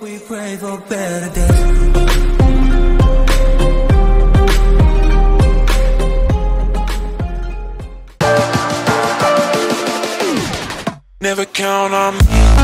we pray for better days. Never count on me